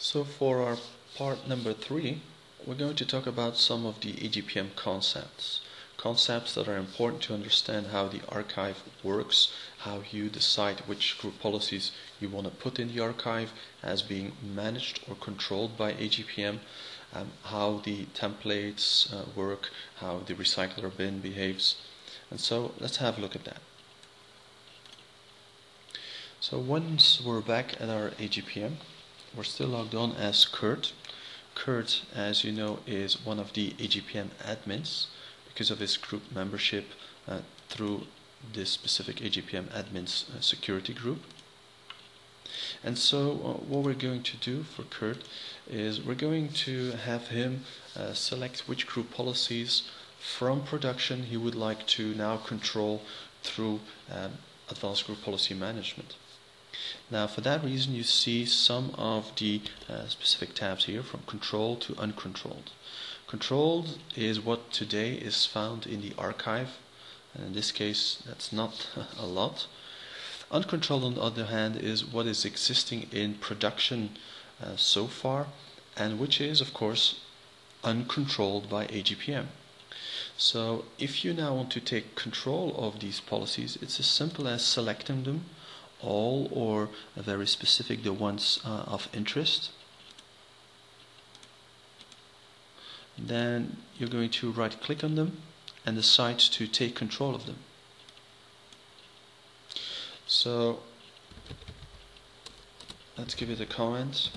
So for our part number three, we're going to talk about some of the AGPM concepts. Concepts that are important to understand how the archive works, how you decide which group policies you want to put in the archive as being managed or controlled by AGPM, um, how the templates uh, work, how the recycler bin behaves. And so let's have a look at that. So once we're back at our AGPM, we're still logged on as Kurt. Kurt, as you know, is one of the AGPM admins because of his group membership uh, through this specific AGPM admins uh, security group. And so uh, what we're going to do for Kurt is we're going to have him uh, select which group policies from production he would like to now control through um, advanced group policy management. Now for that reason you see some of the uh, specific tabs here from control to uncontrolled. Controlled is what today is found in the archive and in this case that's not a lot. Uncontrolled on the other hand is what is existing in production uh, so far and which is of course uncontrolled by AGPM. So if you now want to take control of these policies it's as simple as selecting them all or very specific the ones uh, of interest. Then you're going to right click on them and decide to take control of them. So let's give it a comment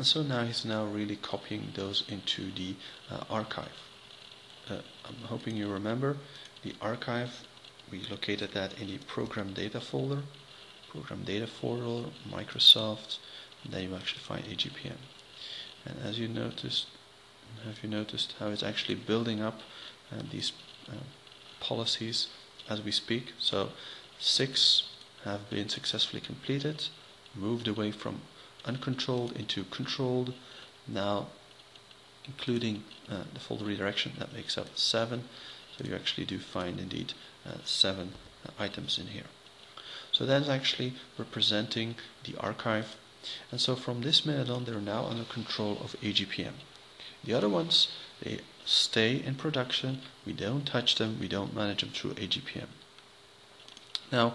And so now he's now really copying those into the uh, archive. Uh, I'm hoping you remember the archive. We located that in the program data folder, program data folder, Microsoft, and then you actually find AGPM. And as you noticed, have you noticed how it's actually building up uh, these uh, policies as we speak? So six have been successfully completed, moved away from uncontrolled into controlled. Now, including uh, the folder redirection, that makes up seven. So you actually do find indeed uh, seven uh, items in here. So that is actually representing the archive. And so from this minute on, they're now under control of AGPM. The other ones, they stay in production. We don't touch them. We don't manage them through AGPM. Now,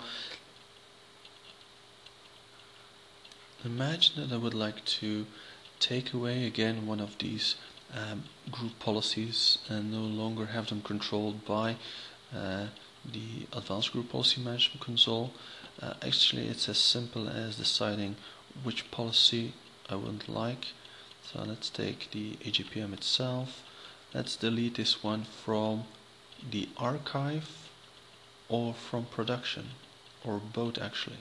Imagine that I would like to take away again one of these um, group policies and no longer have them controlled by uh, the advanced group policy management console. Uh, actually, it's as simple as deciding which policy I wouldn't like. So let's take the AGPM itself. Let's delete this one from the archive or from production or both actually.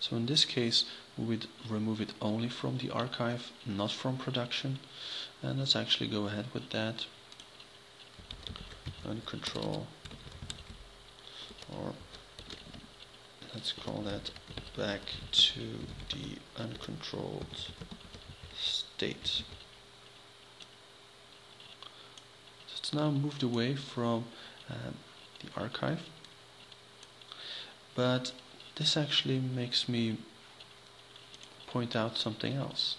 So in this case, we would remove it only from the archive, not from production. And let's actually go ahead with that. Uncontrol, or let's call that back to the uncontrolled state. So it's now moved away from um, the archive, but this actually makes me point out something else.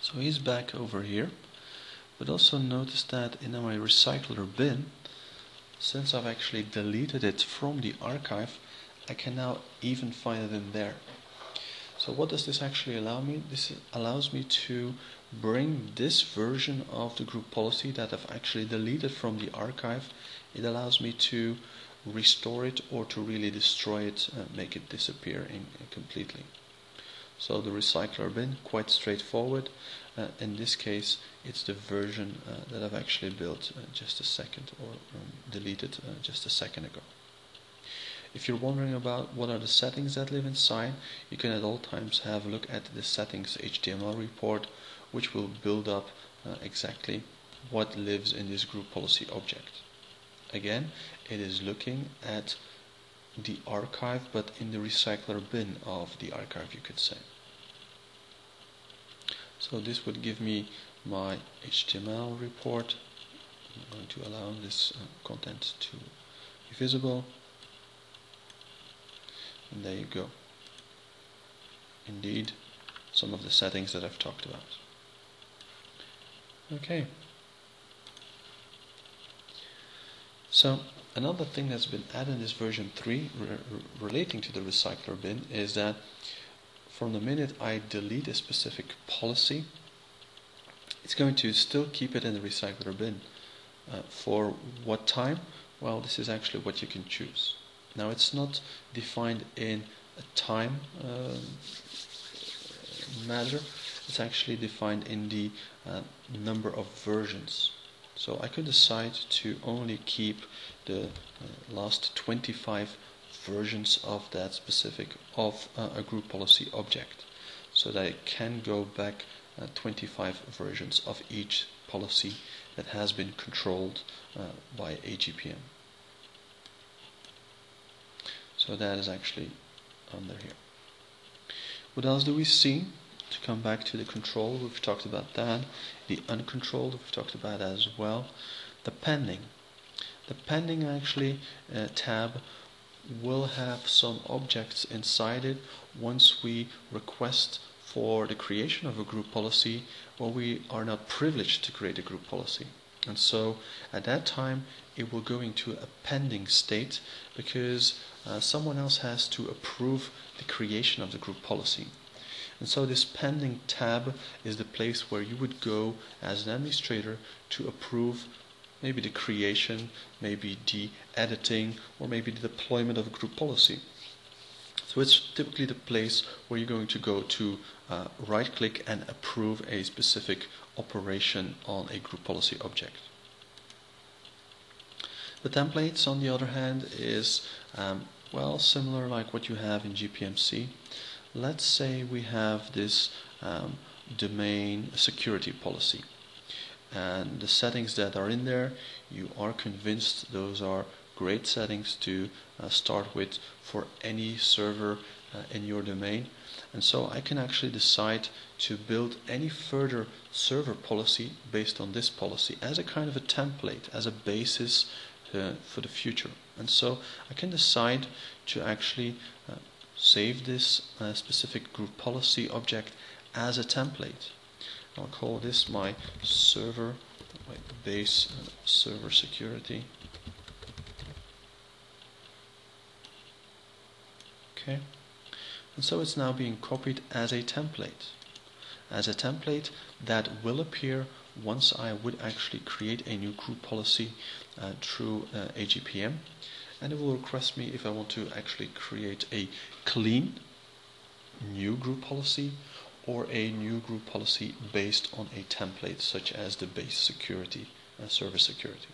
So he's back over here, but also notice that in my recycler bin, since I've actually deleted it from the archive, I can now even find it in there. So what does this actually allow me? This allows me to bring this version of the group policy that I've actually deleted from the archive. It allows me to restore it or to really destroy it and make it disappear in, in completely. So the recycler bin, quite straightforward. Uh, in this case, it's the version uh, that I've actually built uh, just a second or um, deleted uh, just a second ago. If you're wondering about what are the settings that live inside, you can at all times have a look at the settings HTML report, which will build up uh, exactly what lives in this group policy object. Again, it is looking at the archive, but in the recycler bin of the archive, you could say. So this would give me my HTML report, I'm going to allow this uh, content to be visible. And there you go. Indeed some of the settings that I've talked about. Okay so another thing that's been added in this version 3 re relating to the recycler bin is that from the minute I delete a specific policy it's going to still keep it in the recycler bin. Uh, for what time? Well this is actually what you can choose. Now it's not defined in a time uh, matter it's actually defined in the uh, number of versions so I could decide to only keep the uh, last 25 versions of that specific of uh, a group policy object so that it can go back uh, 25 versions of each policy that has been controlled by AGPM. So that is actually under here. What else do we see? To come back to the control, we've talked about that. The uncontrolled, we've talked about that as well. The pending. The pending actually uh, tab will have some objects inside it once we request for the creation of a group policy well we are not privileged to create a group policy and so at that time it will go into a pending state because uh, someone else has to approve the creation of the group policy. And so this pending tab is the place where you would go as an administrator to approve maybe the creation, maybe the editing, or maybe the deployment of a group policy. So it's typically the place where you're going to go to uh, right click and approve a specific operation on a group policy object. The templates, on the other hand, is um, well similar like what you have in GPMC. Let's say we have this um, domain security policy, and the settings that are in there, you are convinced those are great settings to uh, start with for any server uh, in your domain. And so I can actually decide to build any further server policy based on this policy as a kind of a template, as a basis uh, for the future. And so I can decide to actually uh, save this uh, specific group policy object as a template. I'll call this my server, my base server security. Okay, and so it's now being copied as a template, as a template that will appear once I would actually create a new group policy uh, through uh, AGPM and it will request me if I want to actually create a clean new group policy or a new group policy based on a template such as the base security and service security.